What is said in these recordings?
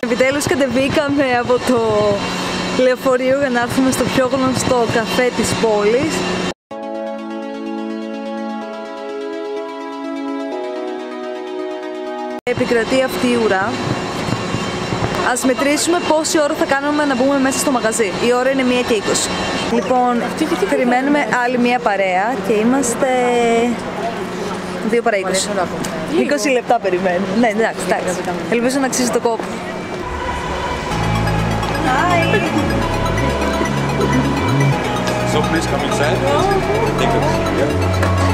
Επιτέλους κατεβήκαμε από το λεωφορείο για να έρθουμε στο πιο γνωστό καφέ της πόλης. Επικρατεί αυτή η ουρά. Ας μετρήσουμε πόση ώρα θα κάνουμε να μπούμε μέσα στο μαγαζί. Η ώρα είναι 1 και 20. Λοιπόν, περιμένουμε άλλη μία παρέα και είμαστε 2 παρά 20. 20 λεπτά περιμένουμε. Ναι, εντάξει, εντάξει. Ελπίζω να αξίζει το κόπο. So please come inside. Take a seat. Yeah.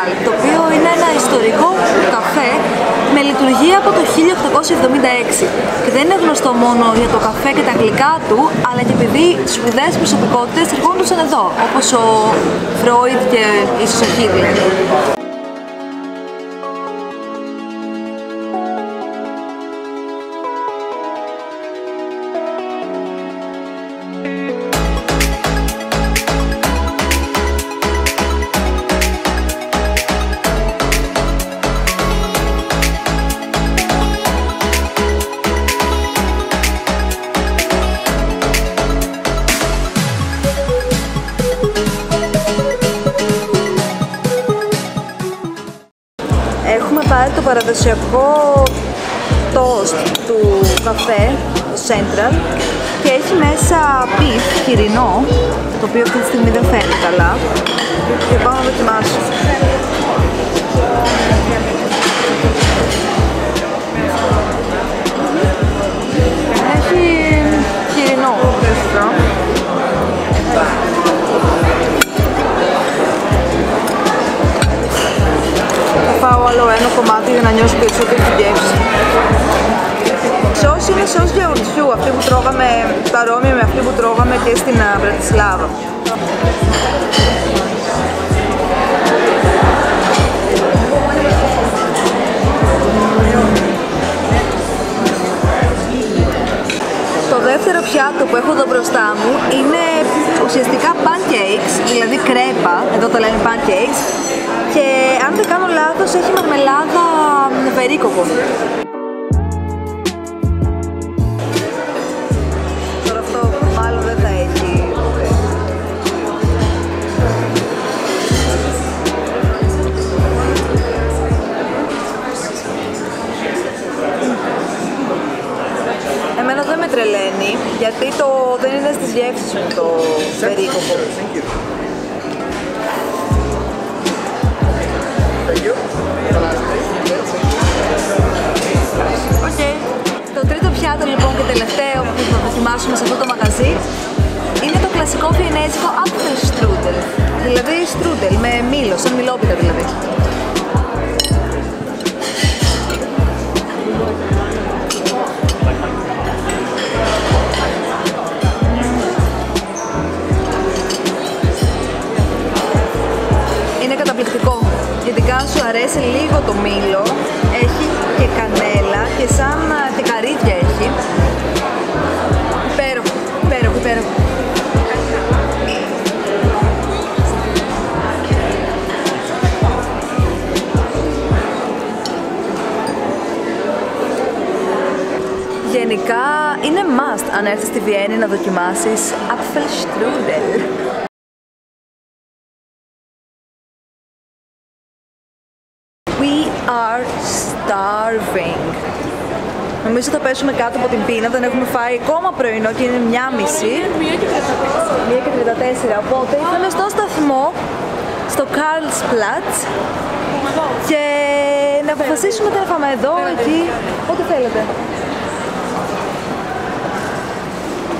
Καφέ Central, το οποίο είναι ένα ιστορικό καφέ με λειτουργία από το 1876 και δεν είναι γνωστό μόνο για το καφέ και τα γλυκά του, αλλά και επειδή σπουδαίες προσωπικότητες ερχόντουσαν εδώ, όπως ο Φρόιτ και ίσως ο Χίτλερ. Παραδοσιακό toast του καφέ, το Central, και έχει μέσα beef χοιρινό, το οποίο αυτή τη στιγμή δεν φαίνεται καλά. Και άλλο ένα κομμάτι για να νιώσω περισσότερο την γεύση. Σως είναι σως γιαουρτιού, αυτή που τρώγαμε, παρόμοια με αυτή που τρώγαμε και στην α, Βρατισλάβα. Το δεύτερο πιάτο που έχω εδώ μπροστά μου είναι ουσιαστικά pancakes, δηλαδή κρέπα, εδώ τα λένε pancakes και αν δεν κάνω λάθος έχει μαρμελάδα βερίκοκο. Τώρα αυτό μάλλον δεν θα έχει Εμένα δεν με τρελαίνει, γιατί το δεν είναι στις γεύσεις μου το περίκοπο. Δηλαδή strudel με μήλο, σαν μιλόπιτα δηλαδή. Είναι καταπληκτικό. Ειδικά αν σου αρέσει λίγο το μήλο, έχει και κανέλα και σαν must αν έρθεις στη Βιέννη να δοκιμάσεις Apfelstrudel. We are starving. Νομίζω θα πέσουμε κάτω από την πίνα, δεν έχουμε φάει ακόμα πρωινό και είναι μια μισή. Μία και 34. Οπότε ήρθαμε στο σταθμό, στο Karlsplatz και να αποφασίσουμε τι να φάμε εδώ, εκεί, ό,τι θέλετε.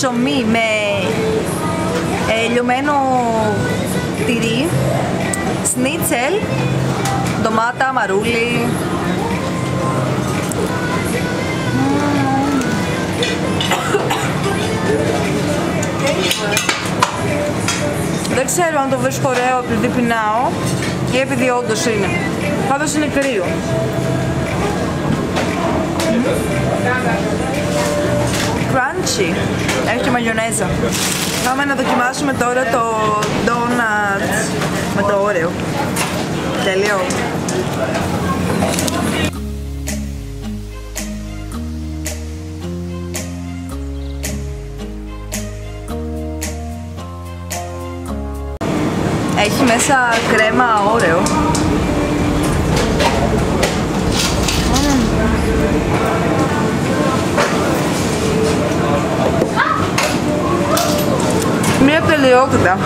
ψωμί με ε, λιωμένο τυρί, σνίτσελ, ντομάτα, μαρούλι. Δεν ξέρω αν το βρίσκω ωραίο επειδή πεινάω ή επειδή όντως είναι. Πάντως είναι κρύο. Crunchy. Έχει και μαγιονέζα. Πάμε να δοκιμάσουμε τώρα το donut με το Oreo. Τέλειο. Έχει μέσα κρέμα Oreo. Μια τελειότητα.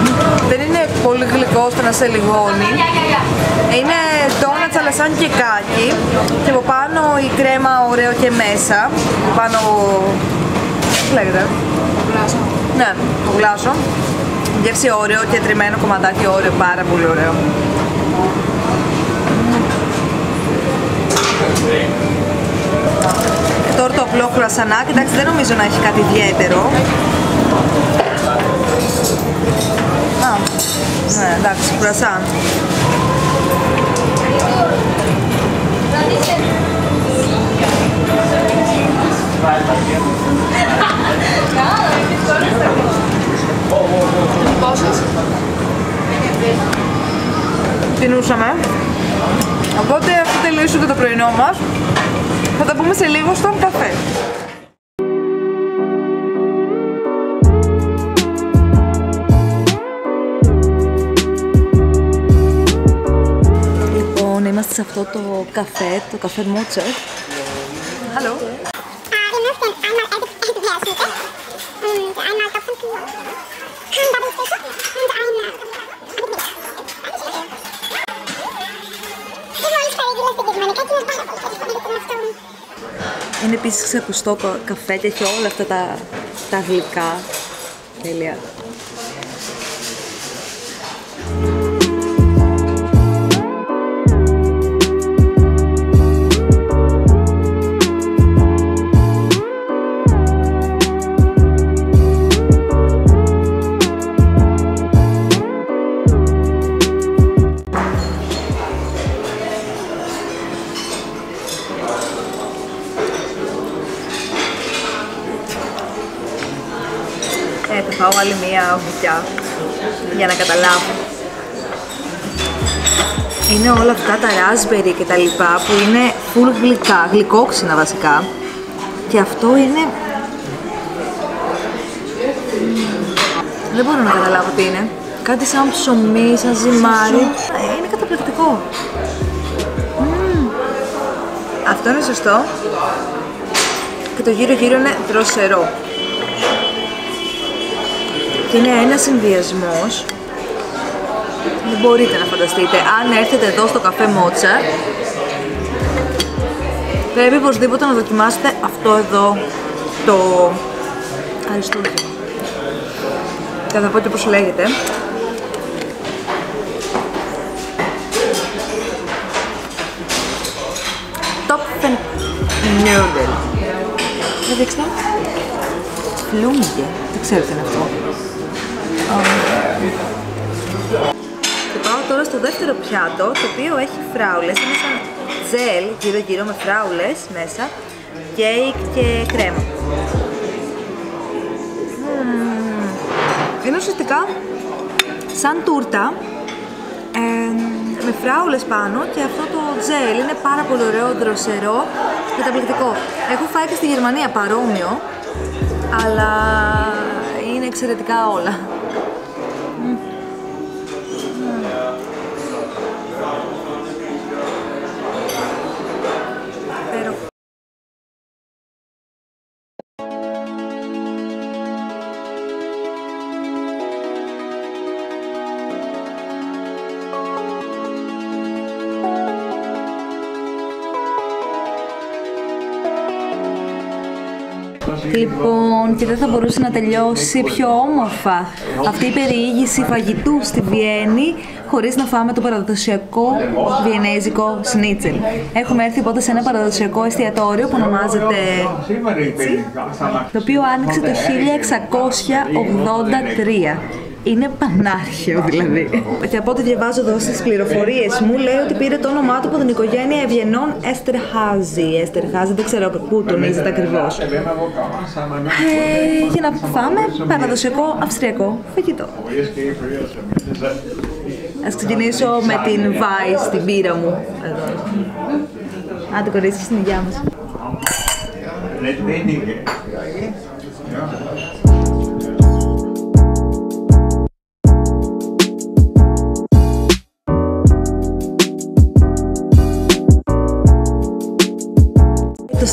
Δεν είναι πολύ γλυκό ώστε να σε λιγώνει. Είναι ντόνατς αλλά σαν κεκάκι και από πάνω η κρέμα ωραίο και μέσα. Πάνω... πώς λέγεται; Γλάσο. Ναι, το γλάσο. Γεύση ωραίο και τριμμένο κομματάκι ωραίο, πάρα πολύ ωραίο. Και τώρα το απλό κρουασανάκι, εντάξει δεν νομίζω να έχει κάτι ιδιαίτερο. Α, ναι, εντάξει, einmal Topfenkuchen, Double-Fische und einmal Είναι επίσης ξακουστό κα- καφέ και έχει όλα αυτά τα, τα γλυκά. Τέλεια. Μία βουτιά για να καταλάβω. Είναι όλα αυτά τα raspberry και τα λοιπά που είναι full γλυκά, γλυκόξινα βασικά. Και αυτό είναι... Δεν μπορώ να καταλάβω τι είναι. Κάτι σαν ψωμί, σαν ζυμάρι. Ε, Είναι καταπληκτικό. Μμμ. Αυτό είναι σωστό. Και το γύρω γύρω είναι δροσερό και είναι ένας συνδυασμός. Δεν μπορείτε να φανταστείτε. Αν έρθετε εδώ στο καφέ Μότσα, πρέπει οπωσδήποτε να δοκιμάσετε αυτό εδώ το αριστούργιο. Και θα πω και πώς λέγεται. Topfen Noodle. Θα δείξτε. Δεν ξέρετε τι είναι αυτό. Και πάω τώρα στο δεύτερο πιάτο, το οποίο έχει φράουλες. Είναι σαν τζελ γύρω-γύρω με φράουλες μέσα, κέικ και κρέμα. Μμμ. Είναι ουσιαστικά σαν τούρτα ε, με φράουλες πάνω και αυτό το τζέλ είναι πάρα πολύ ωραίο, δροσερό, καταπληκτικό. Έχω φάει και στη Γερμανία παρόμοιο, αλλά είναι εξαιρετικά όλα. Λοιπόν, και δεν θα μπορούσε να τελειώσει πιο όμορφα αυτή η περιήγηση φαγητού στη Βιέννη χωρίς να φάμε το παραδοσιακό βιενέζικο σνίτσελ. Έχουμε έρθει οπότε σε ένα παραδοσιακό εστιατόριο που ονομάζεται το οποίο άνοιξε το 1683. Είναι πανάρχαιο δηλαδή. Και από ό,τι διαβάζω εδώ στις πληροφορίες μου, λέει ότι πήρε το όνομά του από την οικογένεια Ευγενών Εστερχάζη. Εστερχάζη, δεν ξέρω πού τονίζεται ακριβώς. Ε, για να φάμε παραδοσιακό αυστριακό φαγητό. Ας ξεκινήσω με την Vice, την πύρα μου. Εδώ. Άντε κορίτσι, στην υγειά μας.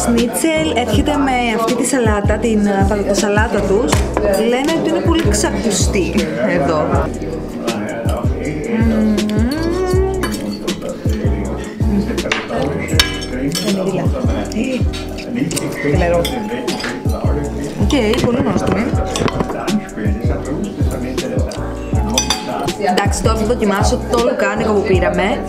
Σνίτσελ έρχεται με αυτή τη σαλάτα, την ε, πατατοσαλάτα τους. Λένε ότι είναι πολύ ξακουστή εδώ. Οκ, πολύ νόστιμη. Εντάξει, τώρα θα δοκιμάσω το λουκάνικο που πήραμε.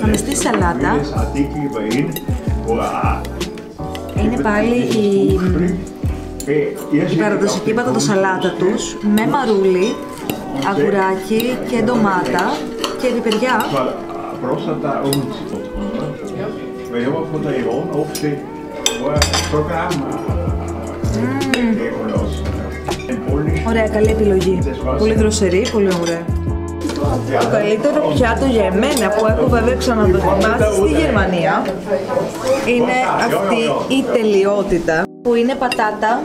Πάμε στη σαλάτα. Είναι Είναι πάλι η, η παραδοσιακή πατατοσαλάτα τους με μαρούλι, αγουράκι και ντομάτα και πιπεριά. Prostata und Weil ich habe von der Iran oft war ein Programm ein polnisch Ωραία, καλή επιλογή. Πολύ δροσερή, πολύ ωραία. Το καλύτερο πιάτο για εμένα που έχω βέβαια ξαναδοκιμάσει στη Γερμανία είναι αυτή η τελειότητα που είναι πατάτα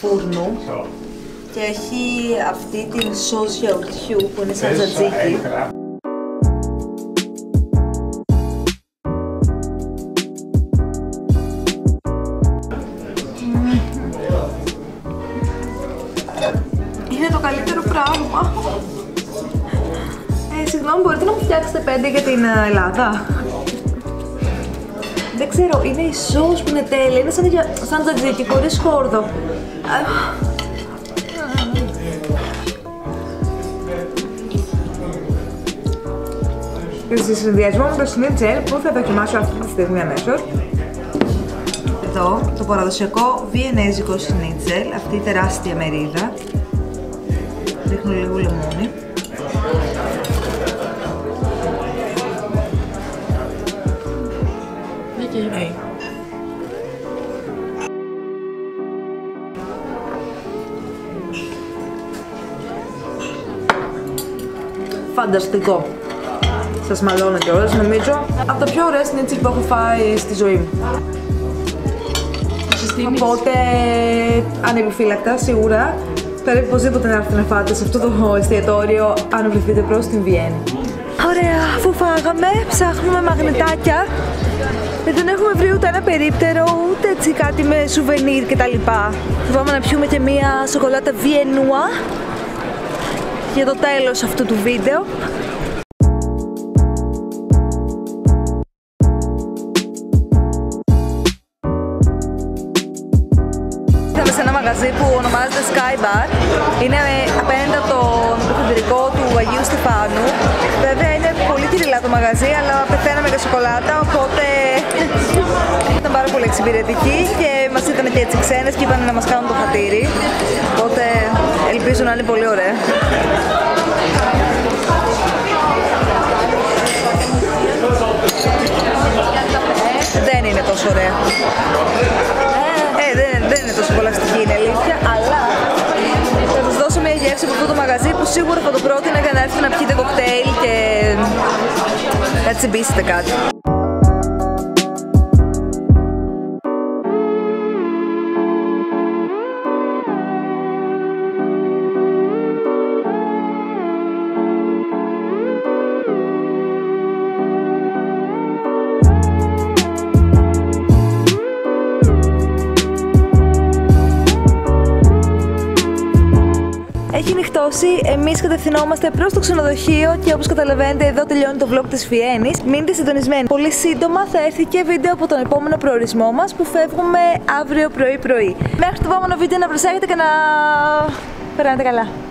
φούρνου και έχει αυτή την σως γιαουρτιού που είναι σαν τζατζίκι. Για την ε, Ελλάδα. Δεν ξέρω, είναι η σως που είναι τέλεια. Είναι σαν, για- σαν τζατζίκι, χωρίς χόρδο. Α, Και σε συνδυασμό με το σνίτσελ που θα δοκιμάσω αυτή τη στιγμή αμέσως. Εδώ το παραδοσιακό βιενέζικο σνίτσελ, αυτή η τεράστια μερίδα. Ρίχνω λίγο λεμόνι. Φανταστικό. Σας μαλώνω κιόλας, νομίζω από τα πιο ωραία σνίτσελ που έχω φάει στη ζωή μου. Οπότε, ανεπιφύλακτα, σίγουρα, πρέπει οπωσδήποτε να έρθετε να φάτε σε αυτό το εστιατόριο αν βρεθείτε προς την Βιέννη. Ωραία, αφού φάγαμε, ψάχνουμε μαγνητάκια. Ε, Δεν έχουμε βρει ούτε ένα περίπτερο, ούτε έτσι κάτι με σουβενίρ κτλ. Πάμε να πιούμε και μία σοκολάτα Βιενούα και το τέλος αυτού του βίντεο. Είμαστε σε ένα μαγαζί που ονομάζεται Sky Bar. Είναι απέναντι από το φεντρικό του Αγίου Στεφάνου. Βέβαια είναι πολύ κυριλά το μαγαζί, αλλά πεθαίναμε για σοκολάτα, οπότε ήταν πάρα πολύ εξυπηρετική και μας ήταν και έτσι ξένες και είπαν να μας κάνουν το χατήρι. Οπότε ελπίζω να είναι πολύ ωραία. Δεν είναι τόσο ωραία. Ε, δεν, δεν είναι τόσο κολαστική είναι αλήθεια, αλλά θα σας δώσω μια γεύση από αυτό το μαγαζί που σίγουρα θα το πρότεινα για να έρθετε να πιείτε κοκτέιλ και veci bistagadi. Κάτι. Έχει νυχτώσει, εμείς κατευθυνόμαστε προς το ξενοδοχείο και όπως καταλαβαίνετε εδώ τελειώνει το vlog της Φιένης. Μείνετε συντονισμένοι. Πολύ σύντομα θα έρθει και βίντεο από τον επόμενο προορισμό μας που φεύγουμε αύριο πρωί πρωί. Μέχρι το επόμενο βίντεο να προσέχετε και να περνάτε καλά.